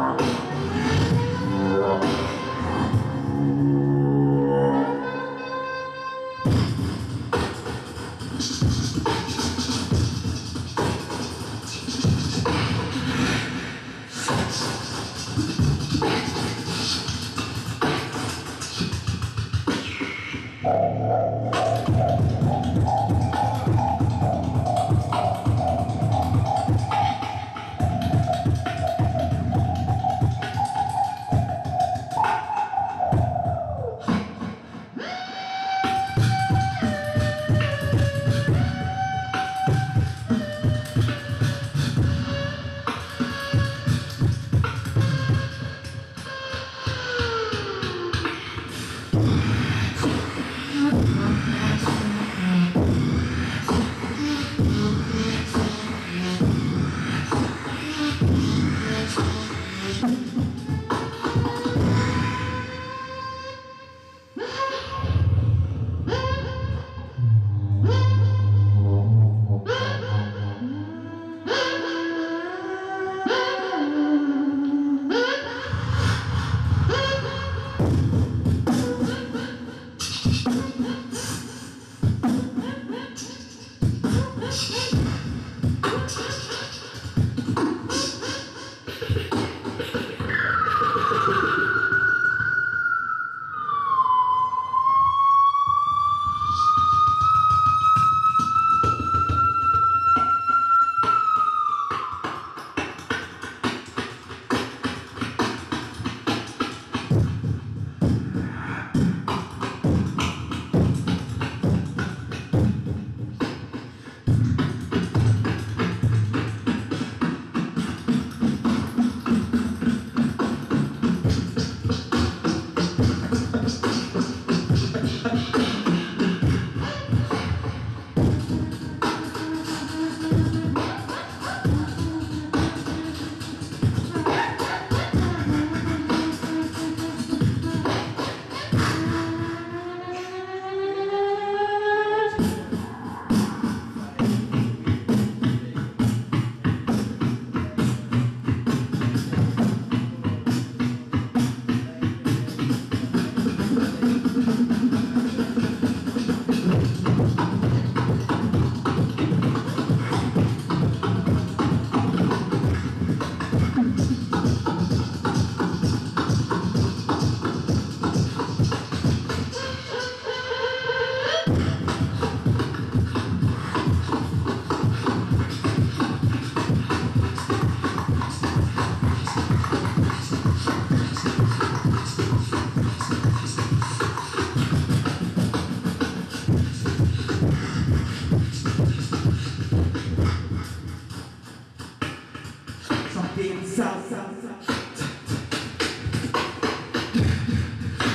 Oh.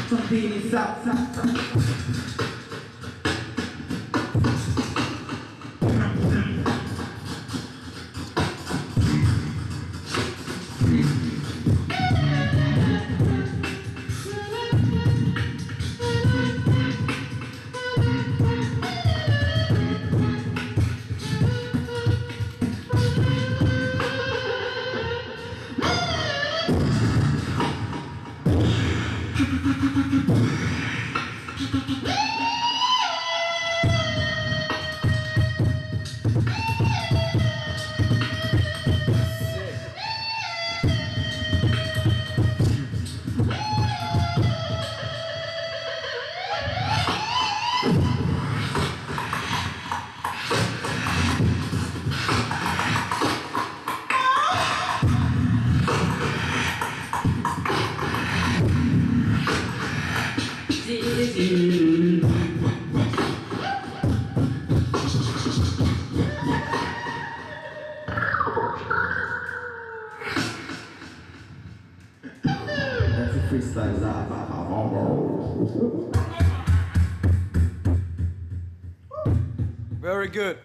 Bambini sa, sa, sa. Something south, south. That's a freestyle live. Very good.